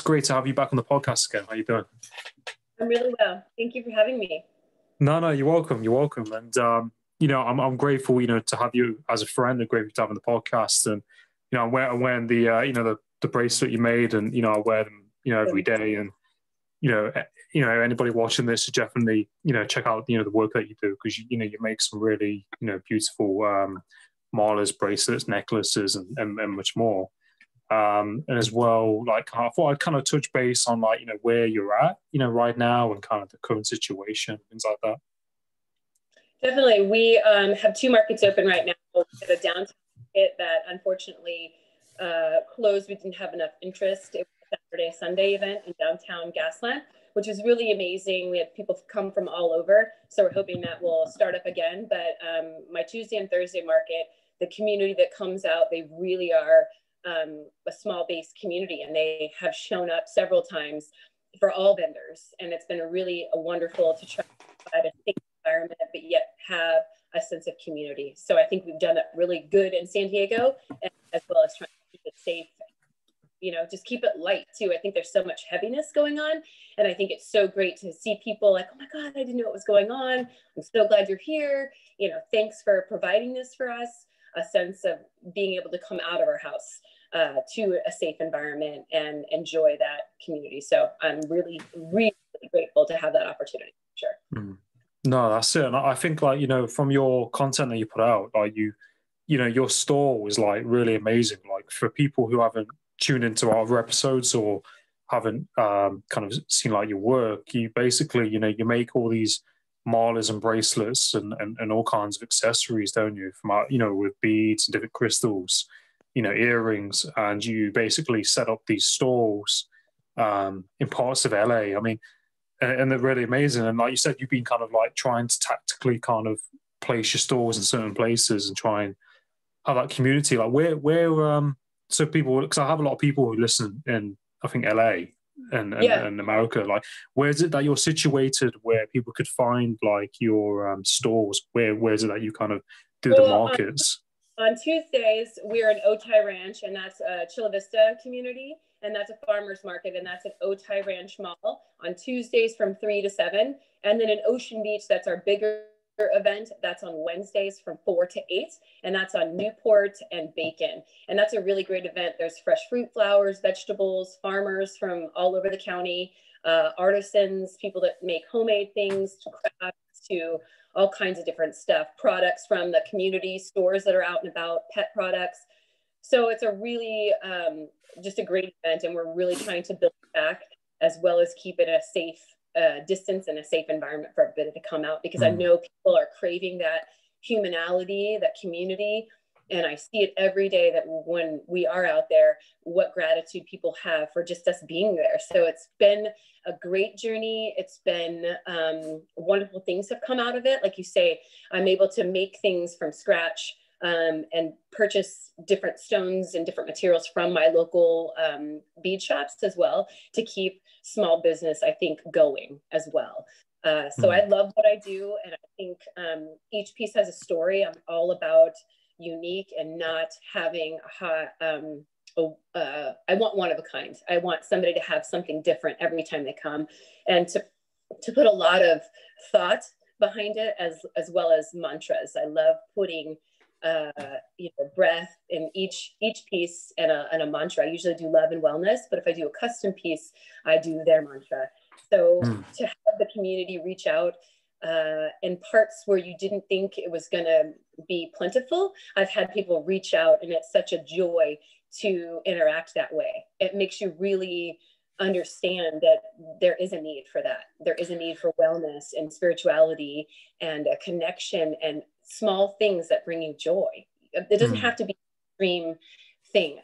it's great to have you back on the podcast again. How you doing? I'm really well. Thank you for having me. No, no, you're welcome. You're welcome. And um, you know, I'm I'm grateful, you know, to have you as a friend and grateful to have on the podcast. And you know, I'm wearing, I'm wearing the uh, you know the the bracelet you made, and you know, I wear them, you know, every day. And you know, eh, you know, anybody watching this should definitely you know check out you know the work that you do because you, you know you make some really you know beautiful um, malas, bracelets, necklaces, and, and, and much more. Um, and as well, like I thought I'd kind of touch base on like you know where you're at, you know, right now and kind of the current situation, things like that. Definitely, we um, have two markets open right now. The downtown market that unfortunately uh, closed. We didn't have enough interest. It was a Saturday Sunday event in downtown Gaslamp, which was really amazing. We had people come from all over, so we're hoping that will start up again. But um, my Tuesday and Thursday market, the community that comes out, they really are um, a small based community and they have shown up several times for all vendors. And it's been a really a wonderful to try to provide a safe environment, but yet have a sense of community. So I think we've done that really good in San Diego, as well as trying to keep it safe. You know, just keep it light too. I think there's so much heaviness going on. And I think it's so great to see people like, oh my God, I didn't know what was going on. I'm so glad you're here. You know, thanks for providing this for us a sense of being able to come out of our house uh, to a safe environment and enjoy that community. So I'm really, really grateful to have that opportunity. Sure. Mm. No, that's it. And I think like, you know, from your content that you put out, like you, you know, your store was like really amazing. Like for people who haven't tuned into our other episodes or haven't um, kind of seen like your work, you basically, you know, you make all these malas and bracelets and, and, and all kinds of accessories, don't you? From our, you know, with beads and different crystals, you know, earrings, and you basically set up these stores um, in parts of LA. I mean, and, and they're really amazing. And like you said, you've been kind of like trying to tactically kind of place your stores in certain places and try and have that community. Like where where um so people because I have a lot of people who listen in I think LA and, and, yeah. and, America. Like, where is it that you're situated where people could find like your um, stores? Where where is it that you kind of do well, the um, markets? On, on Tuesdays, we're in Otay Ranch, and that's a Chula Vista community, and that's a farmers market, and that's at Otay Ranch Mall on Tuesdays from three to seven, and then in Ocean Beach, that's our bigger event. That's on Wednesdays from four to eight, and that's on Newport and Bacon. And that's a really great event. There's fresh fruit, flowers, vegetables, farmers from all over the county, uh, artisans, people that make homemade things, to crafts, to all kinds of different stuff, products from the community stores that are out and about, pet products. So it's a really um, just a great event, and we're really trying to build back as well as keep it a safe uh, distance and a safe environment for everybody to come out because mm. I know people are craving that humanality, that community. And I see it every day that when we are out there, what gratitude people have for just us being there. So it's been a great journey. It's been um, wonderful things have come out of it. Like you say, I'm able to make things from scratch um, and purchase different stones and different materials from my local um, bead shops as well to keep small business, I think, going as well. Uh, so mm-hmm. I love what I do, and I think um, each piece has a story. I'm all about unique and not having a, um, a uh, I want one of a kind. I want somebody to have something different every time they come, and to to put a lot of thought behind it as as well as mantras. I love putting uh, you know, breath in each each piece and a, and a mantra. I usually do love and wellness, but if I do a custom piece, I do their mantra. So mm. to have the community reach out uh, in parts where you didn't think it was going to be plentiful, I've had people reach out, and it's such a joy to interact that way. It makes you really understand that there is a need for that. There is a need for wellness and spirituality and a connection and small things that bring you joy. It doesn't mm. have to be extreme thing,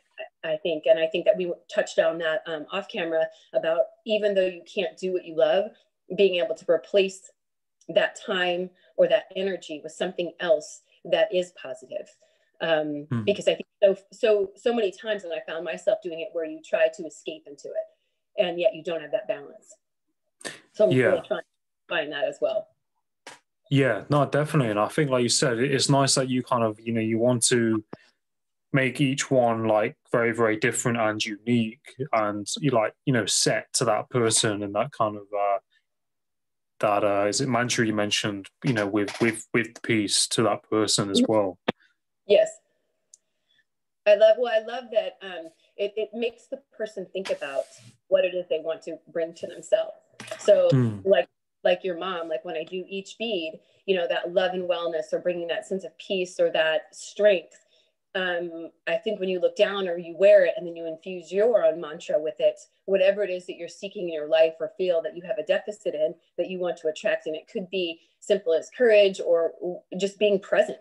I think. And I think that we touched on that um, off camera about even though you can't do what you love, being able to replace that time or that energy with something else that is positive. Um, mm. Because I think so, so, so many times, and I found myself doing it where you try to escape into it, and yet you don't have that balance. So I'm yeah. really trying to find that as well. Yeah, no, definitely. And I think, like you said, it's nice that you kind of, you know, you want to make each one like very very different and unique and you like you know set to that person and that kind of uh that uh is it mantra you mentioned you know with with with the piece to that person as well yes i love well i love that um it, it makes the person think about what it is they want to bring to themselves so mm. like like your mom like when i do each bead you know that love and wellness or bringing that sense of peace or that strength um, I think when you look down or you wear it and then you infuse your own mantra with it, whatever it is that you're seeking in your life or feel that you have a deficit in that you want to attract, and it could be simple as courage or just being present.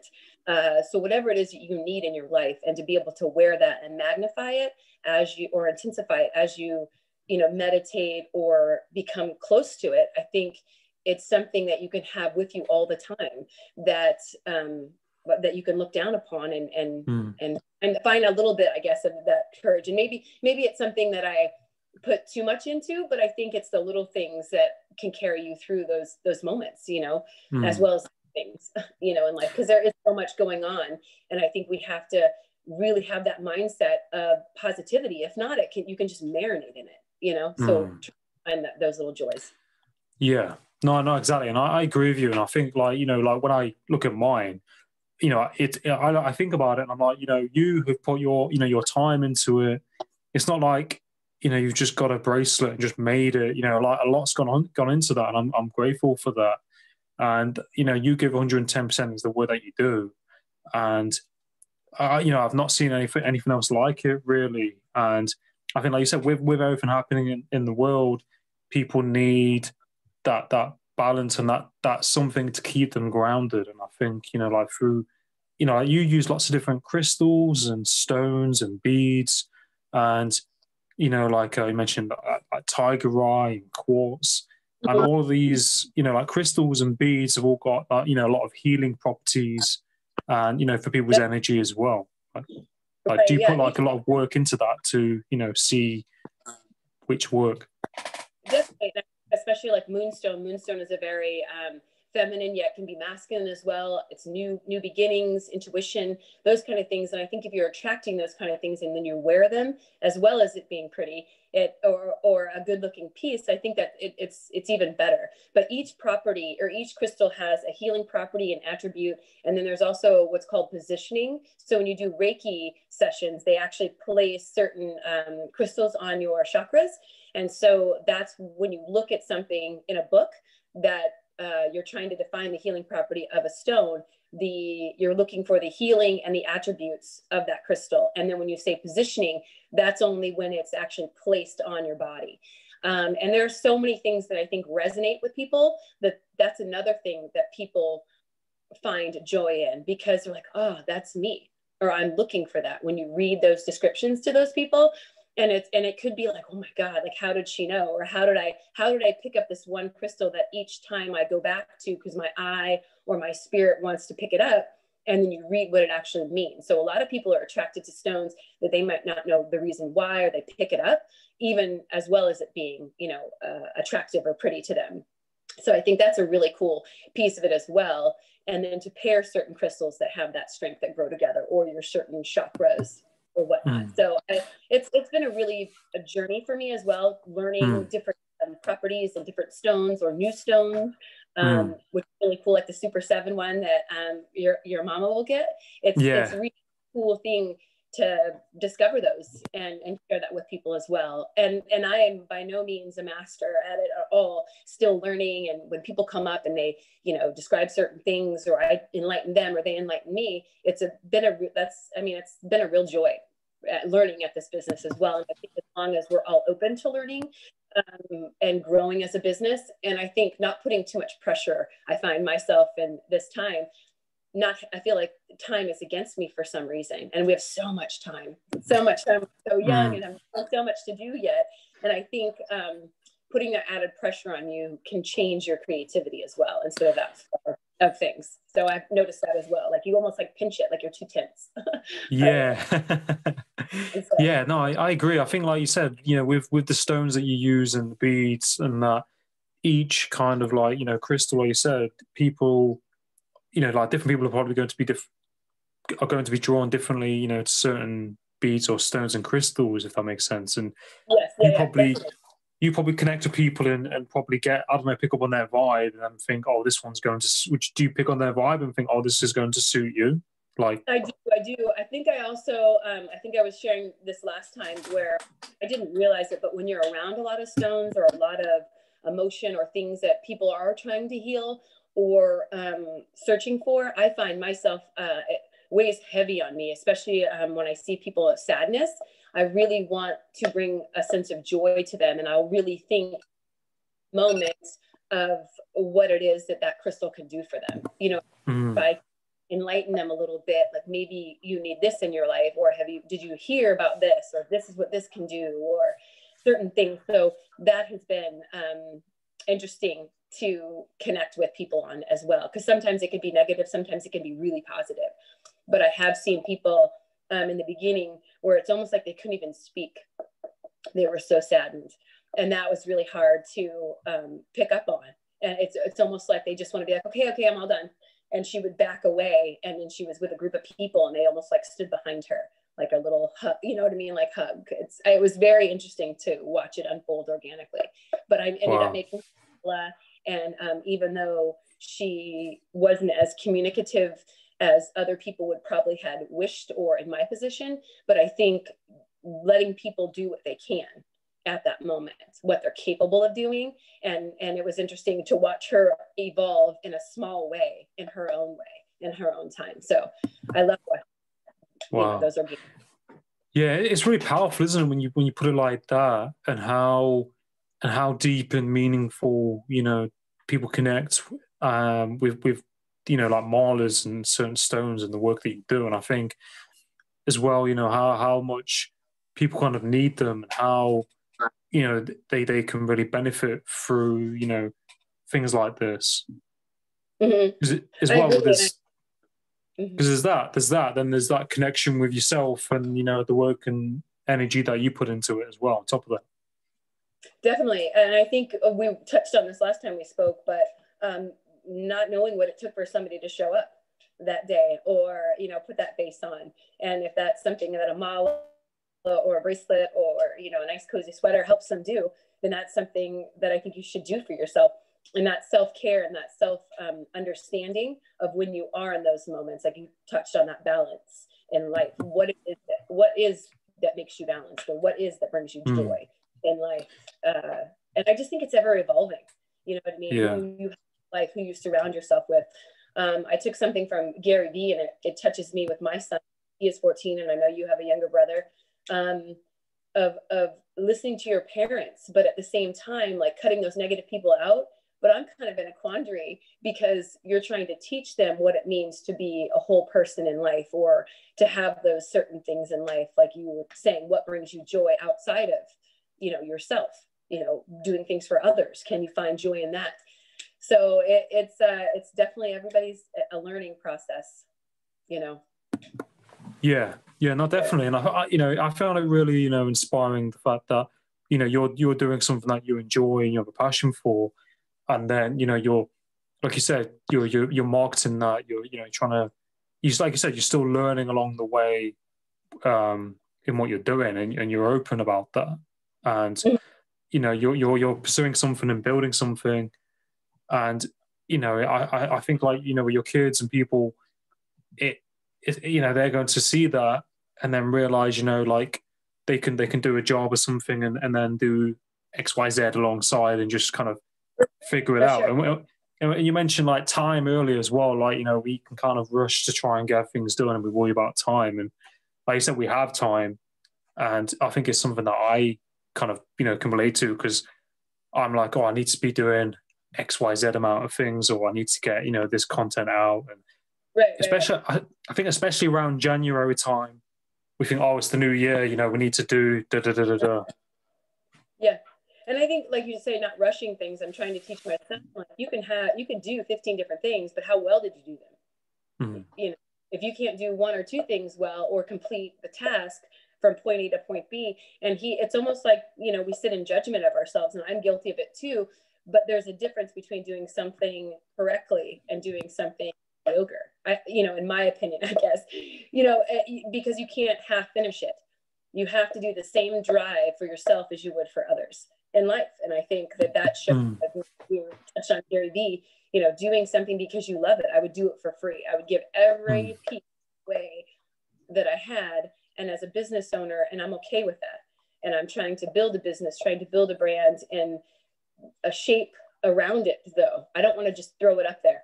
Uh, so whatever it is that you need in your life, and to be able to wear that and magnify it as you or intensify it as you, you know, meditate or become close to it, I think it's something that you can have with you all the time. That um, that you can look down upon and and mm. and and find a little bit i guess of that courage and maybe maybe it's something that i put too much into but i think it's the little things that can carry you through those those moments you know mm. as well as things you know in life because there is so much going on and i think we have to really have that mindset of positivity if not it can you can just marinate in it you know so mm. find that, those little joys yeah no no exactly and I, I agree with you and i think like you know like when i look at mine you know, it, I, I think about it and I'm like, you know, you have put your, you know, your time into it. It's not like, you know, you've just got a bracelet and just made it, you know, like a lot's gone on, gone into that. And I'm, I'm grateful for that. And, you know, you give 110% is the word that you do. And, uh, you know, I've not seen anything, anything else like it really. And I think, like you said, with, with everything happening in, in the world, people need that, that balance and that that's something to keep them grounded and i think you know like through you know like you use lots of different crystals and stones and beads and you know like uh, you mentioned uh, like tiger eye and quartz and all of these you know like crystals and beads have all got uh, you know a lot of healing properties and you know for people's energy as well like, like do you yeah. put like a lot of work into that to you know see which work definitely especially like Moonstone. Moonstone is a very um, feminine yet can be masculine as well. It's new new beginnings, intuition, those kind of things. And I think if you're attracting those kind of things and then you wear them, as well as it being pretty, it or or a good looking piece, I think that it, it's it's even better. But each property or each crystal has a healing property and attribute, and then there's also what's called positioning. So when you do Reiki sessions, they actually place certain um, crystals on your chakras and so that's when you look at something in a book that uh, you're trying to define the healing property of a stone the you're looking for the healing and the attributes of that crystal. And then when you say positioning that's only when it's actually placed on your body. Um, and there are so many things that i think resonate with people that that's another thing that people find joy in because they're like oh that's me or i'm looking for that. When you read those descriptions to those people and it's and it could be like oh my god like how did she know? or how did i how did i pick up this one crystal that each time i go back to because my eye or my spirit wants to pick it up and then you read what it actually means. So a lot of people are attracted to stones that they might not know the reason why or they pick it up even as well as it being you know uh, attractive or pretty to them. So i think that's a really cool piece of it as well. And then to pair certain crystals that have that strength that grow together or your certain chakras or whatnot. Mm. So I, it's it's been a really a journey for me as well, learning mm. different um, properties and different stones or new stones, um, mm. which is really cool, like the Super Seven one that um, your your mama will get. It's yeah. it's a really cool thing to discover those and, and share that with people as well. And and I am by no means a master at it at all, still learning. And when people come up and they, you know, describe certain things or I enlighten them or they enlighten me, it's a been a that's I mean, it's been a real joy at learning at this business as well. And I think as long as we're all open to learning um, and growing as a business, and I think not putting too much pressure, I find myself in this time not i feel like time is against me for some reason and we have so much time so much time so young mm. and i'm so much to do yet and i think um, putting that added pressure on you can change your creativity as well instead of that of things. So i've noticed that as well like you almost like pinch it like you're too tense. Yeah. so, yeah no I, I agree. I think like you said you know with with the stones that you use and the beads and that each kind of like you know crystal like you said people you know, like different people are probably going to be different. are going to be drawn differently, you know, to certain beads or stones and crystals, if that makes sense. And yes, you yeah, probably definitely. you probably connect to people and, and probably get I don't know pick up on their vibe and think, oh, this one's going to. s- Which do you pick on their vibe and think, oh, this is going to suit you? Like, I do, I do. I think I also, um, I think I was sharing this last time where I didn't realize it, but when you're around a lot of stones or a lot of emotion or things that people are trying to heal or um, searching for, I find myself uh, it weighs heavy on me, especially um, when I see people of sadness. I really want to bring a sense of joy to them, and I'll really think moments of what it is that that crystal can do for them. You know, mm, if I enlighten them a little bit like maybe you need this in your life or have you did you hear about this or this is what this can do or certain things so that has been um, interesting to connect with people on as well because sometimes it can be negative sometimes it can be really positive. But i have seen people um, in the beginning where it's almost like they couldn't even speak. They were so saddened. And that was really hard to um, pick up on. And it's, it's almost like they just want to be like okay okay i'm all done. And she would back away and then she was with a group of people and they almost like stood behind her like a little hug you know what i mean? Like hug. It's it was very interesting to watch it unfold organically. But i ended Wow. up making laugh and um, even though she wasn't as communicative as other people would probably had wished or in my position but i think letting people do what they can at that moment what they're capable of doing. And and it was interesting to watch her evolve in a small way in her own way in her own time. So i love know, wow. those are. Yeah, it's really powerful, isn't it, when you when you put it like that, and how and how deep and meaningful you know people connect um, with with you know like malas and certain stones and the work that you do, and I think as well, you know how how much people kind of need them and how you know they they can really benefit through you know things like this. Mhm. Because it- as well, with there's Mhm. because there's that, there's that, then there's that connection with yourself and you know the work and energy that you put into it as well. On top of that, definitely and i think uh, we touched on this last time we spoke but um, not knowing what it took for somebody to show up that day or you know put that face on and if that's something that a mala or a bracelet or you know a nice cozy sweater helps them do then that's something that i think you should do for yourself and that self-care and that self um, understanding of when you are in those moments like you touched on that balance in life. What is that, what is that makes you balanced or what is that brings you Mm. joy in life? Uh, and i just think it's ever evolving you know what i mean? Yeah. who you like who you surround yourself with. Um, i took something from gary vee and it, it touches me with my son. He is 14 and i know you have a younger brother um, of of listening to your parents but at the same time like cutting those negative people out but i'm kind of in a quandary because you're trying to teach them what it means to be a whole person in life or to have those certain things in life like you were saying what brings you joy outside of you know yourself you know doing things for others. Can you find joy in that? So it, it's uh it's definitely everybody's a learning process you know? Yeah, yeah, no, definitely. And I, I, you know, I found it really, you know, inspiring the fact that you know you're you're doing something that you enjoy and you have a passion for, and then you know you're, like you said, you're you're, you're marketing that. You're you know trying to, you like you said, you're still learning along the way, um, in what you're doing, and, and you're open about that, and you know you're you're you're pursuing something and building something, and you know I I, I think like you know with your kids and people, it, it you know they're going to see that and then realize you know like they can they can do a job or something and, and then do X Y Z alongside and just kind of figure it For out. sure. And, we- and you mentioned like time earlier as well. Like you know we can kind of rush to try and get things done and we worry about time. And like you said, we have time, and I think it's something that I kind of you know can relate to because I'm like, oh, I need to be doing X Y Z amount of things, or I need to get you know this content out and right, right, right. especially I, I think especially around January time, we think, oh, it's the new year, you know, we need to do da da da da da. And i think like you say not rushing things i'm trying to teach myself like you can have you can do 15 different things but how well did you do them Mhm. you know if you can't do one or two things well or complete the task from point a to point b and he it's almost like you know we sit in judgment of ourselves and i'm guilty of it too but there's a difference between doing something correctly and doing something mediocre. I, you know, in my opinion, I guess, you know, eh, because you can't half finish it. You have to do the same drive for yourself as you would for others in life. And I think that that mm. we touched on Gary Vee, you know, doing something because you love it. I would do it for free. I would give every mm. piece away that I had. And as a business owner, and I'm okay with that. And I'm trying to build a business, trying to build a brand and a shape around it, though. I don't want to just throw it up there.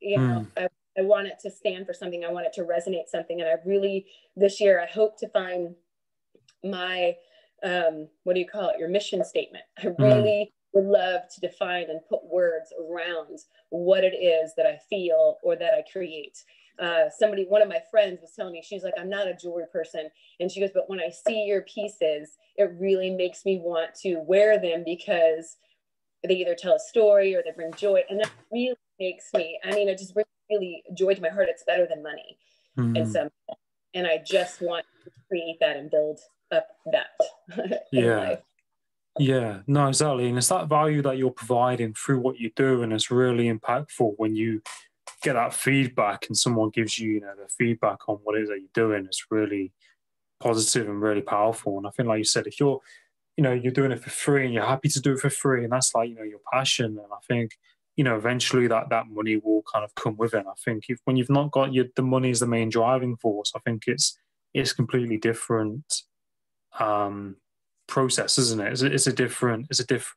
You know, mm. I, I want it to stand for something. I want it to resonate something. And I really, this year, I hope to find my, um, what do you call it, your mission statement. I hmm. really mm. would love to define and put words around what it is that I feel or that I create. Uh, somebody, one of my friends was telling me, she's like, I'm not a jewelry person. And she goes, but when I see your pieces, it really makes me want to wear them because they either tell a story or they bring joy. And that really makes me, I mean, it just brings really joy to my heart. It's better than money. Mm-hmm. And so, and I just want to create that and build that. yeah. Life. Yeah, no, exactly. And it's that value that you're providing through what you do. And it's really impactful when you get that feedback and someone gives you, you know, the feedback on what it is that you're doing. It's really positive and really powerful. And I think, like you said, if you're, you know, you're doing it for free and you're happy to do it for free, and that's like, you know, your passion. And I think, you know, eventually that that money will kind of come with it. I think if when you've not got your the money is the main driving force, I think it's it's completely different um process, isn't it? It's a, it's a different, it's a different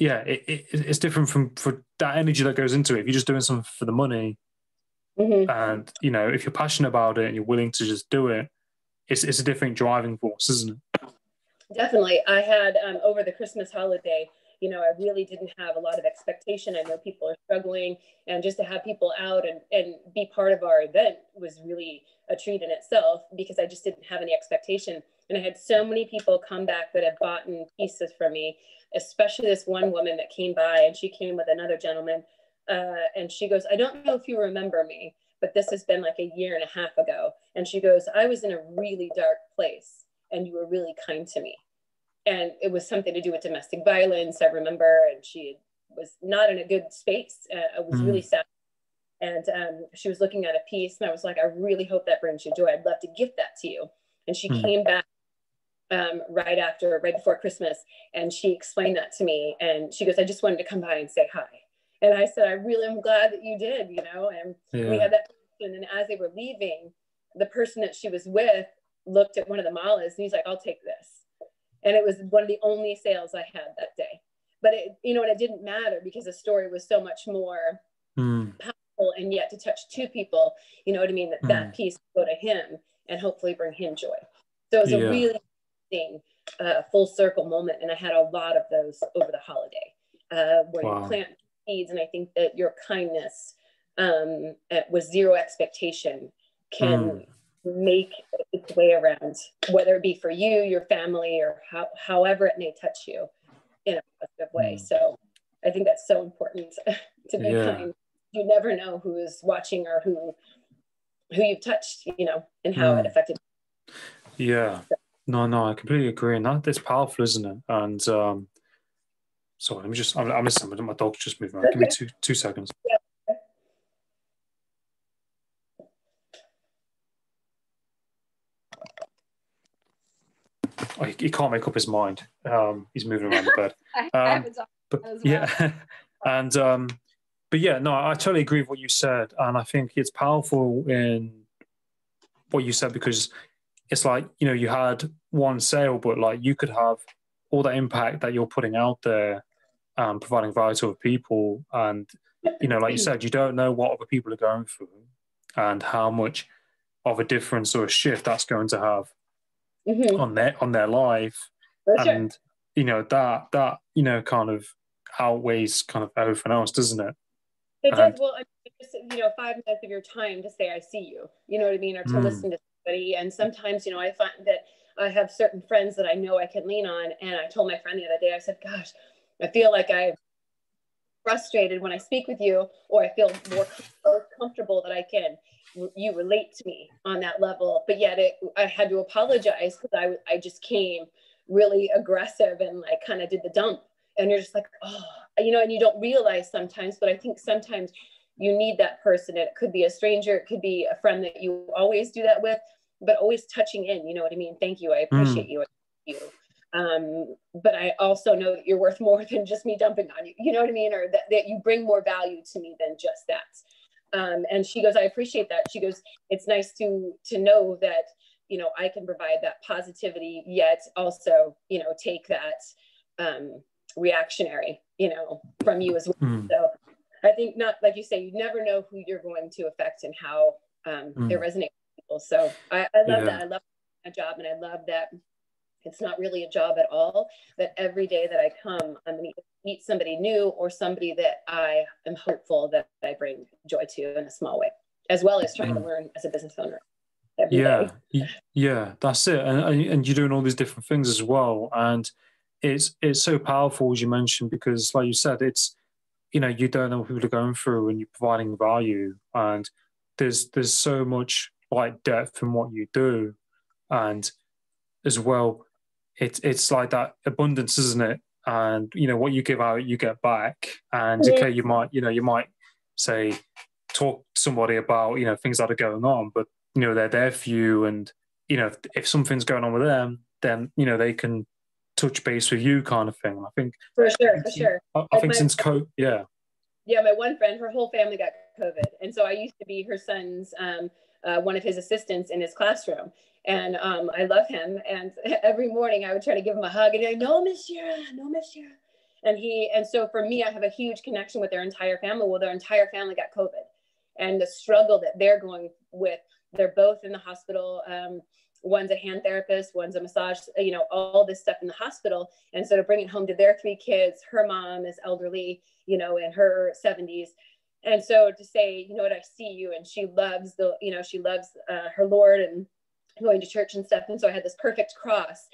yeah, it, it, it's different from for that energy that goes into it. If you're just doing something for the money, mm-hmm. and you know, if you're passionate about it and you're willing to just do it, it's it's a different driving force, isn't it? Definitely. I had um, over the Christmas holiday, you know, I really didn't have a lot of expectation. I know people are struggling, and just to have people out and, and be part of our event was really a treat in itself because I just didn't have any expectation. And I had so many people come back that had bought pieces from me, especially this one woman that came by and she came with another gentleman. Uh, and she goes, I don't know if you remember me, but this has been like a year and a half ago. And she goes, I was in a really dark place and you were really kind to me. And it was something to do with domestic violence, I remember. And she was not in a good space. Uh, was mm. really sad. And um, she was looking at a piece, and I was like, I really hope that brings you joy. I'd love to gift that to you. And she mm. came back um, right after, right before Christmas, and she explained that to me. And she goes, I just wanted to come by and say hi. And I said, I really am glad that you did, you know. And yeah. we had that and as they were leaving, the person that she was with looked at one of the malas and he's like, I'll take this. And it was one of the only sales I had that day. But it, you know, and it didn't matter because the story was so much more mm. powerful and yet to touch two people, you know what I mean? That mm. that piece go to him and hopefully bring him joy. So it was yeah. a really uh, full circle moment. And I had a lot of those over the holiday uh, where wow. you plant seeds. And I think that your kindness um, with zero expectation can mm. Make its way around, whether it be for you, your family, or how, however it may touch you in a positive way. Mm. So I think that's so important to be yeah. kind. You never know who is watching or who who you've touched, you know, and how mm. it affected. Yeah. So, no, no, I completely agree. And that it's powerful, isn't it? And um, sorry, let me just, I'm, I'm listening. My dog's just moving around. Give me two two seconds. Yeah. He, he, can't make up his mind. Um, he's moving around the bed. Um, but, well. Yeah, and um, but yeah, no, I totally agree with what you said, and I think it's powerful in what you said because it's like you know you had one sale, but like you could have all that impact that you're putting out there, um, providing value to other people, and you know, like you said, you don't know what other people are going through and how much of a difference or a shift that's going to have mm-hmm. on their on their life, and you know that that you know kind of outweighs kind of everything else, doesn't it? It and, does. Well, I mean, just, you know, five minutes of your time to say "I see you," you know what I mean, or to mm. listen to somebody. And sometimes, you know, I find that I have certain friends that I know I can lean on. And I told my friend the other day, I said, "Gosh, I feel like I'm frustrated when I speak with you, or I feel more comfortable that I can." You relate to me on that level but yet it, i had to apologize because I, I just came really aggressive and like kind of did the dump and you're just like oh you know and you don't realize sometimes but i think sometimes you need that person. It could be a stranger, it could be a friend that you always do that with, but always touching in. You know what I mean? Thank you. I appreciate mm. you. you. Um, but I also know that you're worth more than just me dumping on you. You know what I mean? Or that, that you bring more value to me than just that. Um, and she goes, I appreciate that. She goes, it's nice to to know that you know I can provide that positivity, yet also you know take that um, reactionary, you know, from you as well. Mm. So I think not like you say, you never know who you're going to affect and how um, mm. it resonates with people. So I, I love yeah. that. I love my job, and I love that it's not really a job at all. That every day that I come, I'm going to meet somebody new or somebody that I am hopeful that I bring joy to in a small way, as well as trying mm. to learn as a business owner. Yeah, day. yeah, that's it. And, and you're doing all these different things as well. And it's it's so powerful as you mentioned because, like you said, it's you know you don't know what people are going through and you're providing value. And there's there's so much like depth in what you do, and as well it's it's like that abundance, isn't it? And you know what you give out, you get back. And yeah. okay, you might you know you might say talk to somebody about you know things that are going on, but you know they're there for you, and you know if, if something's going on with them, then you know they can touch base with you, kind of thing. And I think for sure, for sure. I, I think my, since COVID, yeah. Yeah, my one friend, her whole family got COVID, and so I used to be her son's um, uh, one of his assistants in his classroom. And um, I love him. And every morning I would try to give him a hug and I no, monsieur, no, monsieur. And he, and so for me, I have a huge connection with their entire family. Well, their entire family got COVID and the struggle that they're going with. They're both in the hospital. Um, one's a hand therapist, one's a massage, you know, all this stuff in the hospital. And so to bring it home to their three kids, her mom is elderly, you know, in her 70s and so to say you know what i see you and she loves the you know she loves uh, her lord and going to church and stuff. And so i had this perfect cross.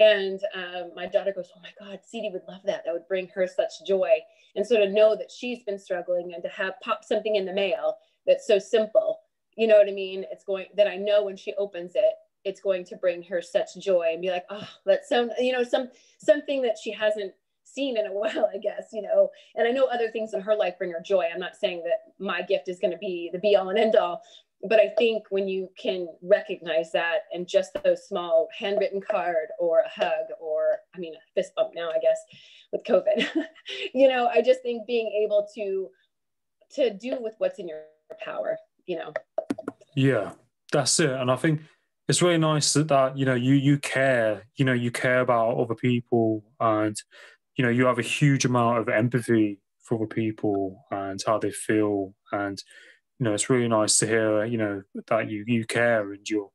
And um, my daughter goes oh my god Cede would love that. That would bring her such joy. And so to know that she's been struggling and to have pop something in the mail that's so simple you know what i mean? It's going that i know when she opens it it's going to bring her such joy and be like oh that's some you know some something that she hasn't seen in a while, I guess, you know. And I know other things in her life bring her joy. I'm not saying that my gift is going to be the be all and end all, but I think when you can recognize that and just those small handwritten card or a hug or, I mean, a fist bump now, I guess, with COVID, you know, I just think being able to to do with what's in your power, you know. Yeah, that's it. And I think it's really nice that, that you know you you care you know you care about other people and you know you have a huge amount of empathy for other people and how they feel. And you know it's really nice to hear you know that you you care and you're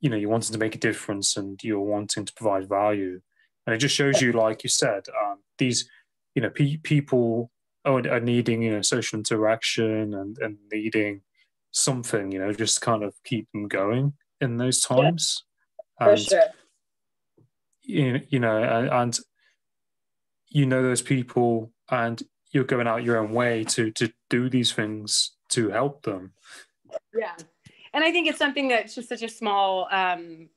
you know you're wanting to make a difference and you're wanting to provide value. And it just shows you like you said um, these you know pe- people are, are, needing you know social interaction and and needing something you know just kind of keep them going in those times. Yeah, for and, sure. you, you know and, and you know those people and you're going out your own way to to do these things to help them. Yeah. And i think it's something that's just such a small um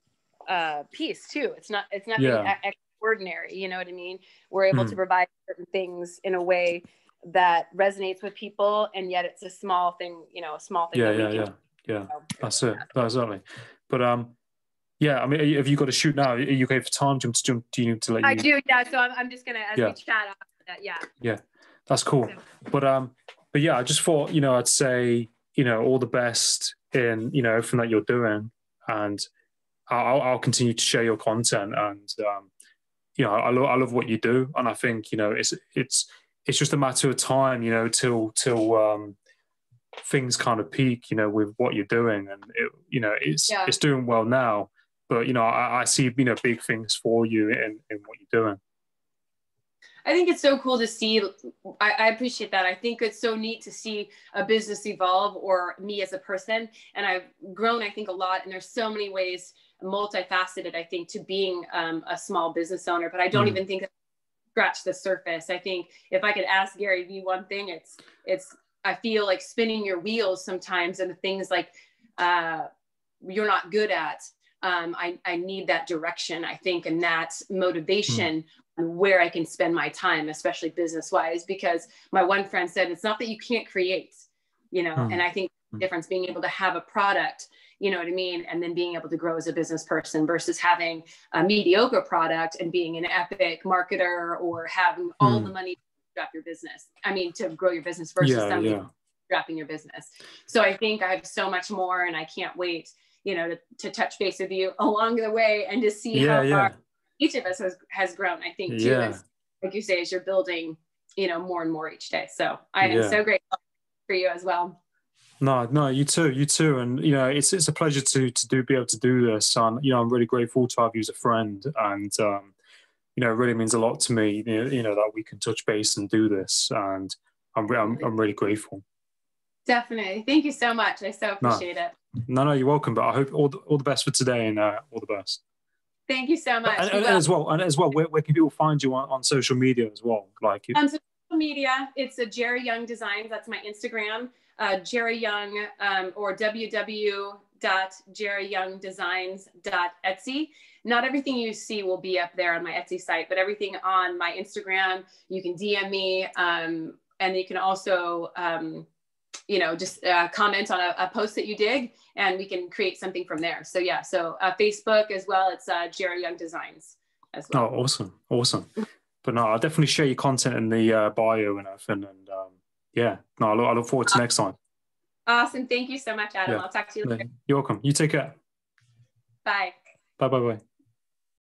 uh piece too. It's not it's nothing yeah. extraordinary you know what i mean? We're able mm. to provide certain things in a way that resonates with people and yet it's a small thing you know a small thing yeah yeah yeah. yeah. So, that's it. That's certainly but um yeah, I mean, have you got to shoot now? Are you okay for time? Do you, do you need to let you? I do, yeah. So I'm, I'm just gonna as yeah. we chat after that, yeah. Yeah, that's cool. But um, but yeah, I just thought you know I'd say you know all the best in you know everything that you're doing, and I'll, I'll continue to share your content, and um, you know I love I love what you do, and I think you know it's it's it's just a matter of time, you know, till till um things kind of peak, you know, with what you're doing, and it, you know it's yeah. it's doing well now but you know, I, I see you know big things for you in, in what you're doing. I think it's so cool to see. I, I, appreciate that. I think it's so neat to see a business evolve or me as a person. And I've grown, I think, a lot. And there's so many ways, multifaceted, I think, to being um, a small business owner. But I don't mm. even think scratch the surface. I think if I could ask Gary Vee one thing, it's it's I feel like spinning your wheels sometimes and the things like uh, you're not good at um, I, I need that direction, I think, and that motivation mm. where I can spend my time, especially business wise. Because my one friend said, it's not that you can't create, you know, and I think the difference being able to have a product, you know what I mean, and then being able to grow as a business person versus having a mediocre product and being an epic marketer or having all the money to drop your business. I mean, to grow your business versus Yeah, something yeah. dropping your business. So I think I have so much more and I can't wait, you know, to, to touch base with you along the way and to see Yeah, how yeah. far each of us has, has grown. I think too, Yeah. is like you say, as you're building, you know, more and more each day. So I am so grateful for you as well. No, no, you too, you too, and you know, it's it's a pleasure to to do be able to do this, and you know, I'm really grateful to have you as a friend, and um, you know, it really means a lot to me, you know, you know, that we can touch base and do this, and I'm I'm, I'm really grateful. Definitely. Thank you so much. I so No. appreciate it. No, no, you're welcome, but I hope all the, all the best for today, and uh, all the best. Thank you so much. And, We and as well, and as well, where, where can people find you on, on social media as well? Like, you, Um, social media, it's a Jara Young Designs. That's my Instagram. Uh, Jara Young um, or www.jarayoungdesigns.etsy. Not everything you see will be up there on my Etsy site, but everything on my Instagram, you can DM me, um, and you can also, um, you know, just uh, comment on a, a post that you dig, and we can create something from there. So yeah, so uh, Facebook as well. It's uh, Jara Young Designs as well. oh, awesome, awesome. But no, I'll definitely share your content in the uh, bio and everything, and um, yeah, no, I look, I look forward to next time. Awesome. Thank you so much, Adam. Yeah. I'll talk to you later. You're welcome. You take care. Bye. Bye, bye, bye.